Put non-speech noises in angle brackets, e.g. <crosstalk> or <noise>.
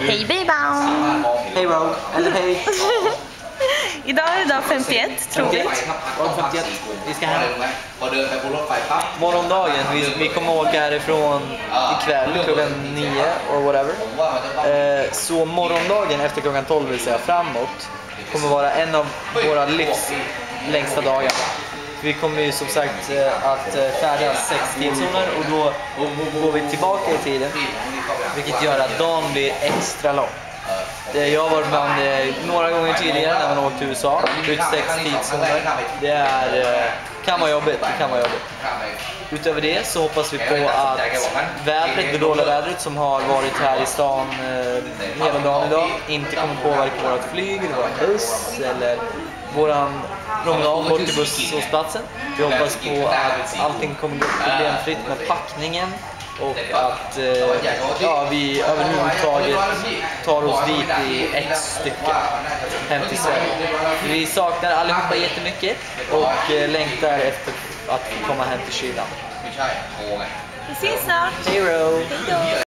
Hej Biban! Hej Rogue, eller hej! <laughs> Idag är det dag 51, troligt. Dag 51. Vi ska hem. Morgondagen, vi, vi kommer åka härifrån ikväll klockan 9 or whatever. Eh, så morgondagen efter klockan 12, vill säga framåt, kommer vara en av våra livs längsta dagar. Vi kommer ju som sagt eh, att eh, färdas sex tidszoner och då går vi tillbaka i tiden. Vilket gör att dagen blir extra lång. Det- Jag har varit med om det några gånger tidigare när man åkt till USA. Ut sex tidszoner. Det är, eh, kan vara jobbigt. Det kan vara jobbigt. Utöver det så hoppas vi på att vädret, det dåliga vädret som har varit här i stan eh, hela dagen idag inte kommer påverka vårt flyg, eller vår buss eller våran promenad bort till busshållplatsen. Vi hoppas på att allting kommer gå problemfritt med packningen och att eh, ja, vi överhuvudtaget tar oss dit i X stycken hem till Sverige. Vi saknar allihopa jättemycket och eh, längtar efter att komma hem till kylan. Vi ses snart! Hej då!